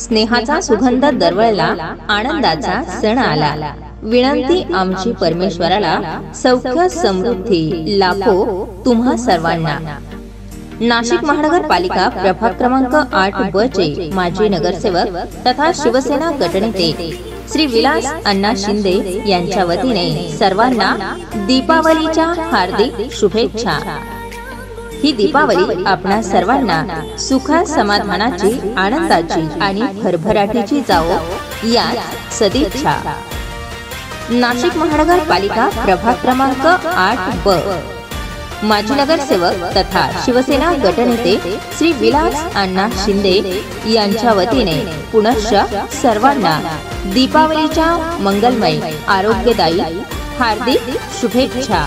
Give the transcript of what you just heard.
स्नेहाचा सुगंध दरवळला आनंदाचा सण आला. विनंती आमची परमेश्वराला सौख्य समृद्धी लाभो तुम्हा सर्वांना. नाशिक महानगरपालिका प्रभाग क्रमांक आठ ब चे माजी नगरसेवक तथा शिवसेना गटनेते श्री विलास अण्णा शिंदे यांच्या वतीने सर्वांना दीपावलीच्या हार्दिक शुभेच्छा. ही दीपावली आपणा सर्वांना सुख समाधानाची आनंदाची आणि भरभराटीची जावो या सदिच्छा. नाशिक महानगरपालिका प्रभाग क्रमांक आठ ब. माजी नगरसेवक तथा शिवसेना गटनेते श्री विलास अण्णा शिंदे यांच्या वतीने पुनश्च सर्वांना दीपावलीच्या मंगलमय आरोग्यदायी हार्दिक शुभेच्छा.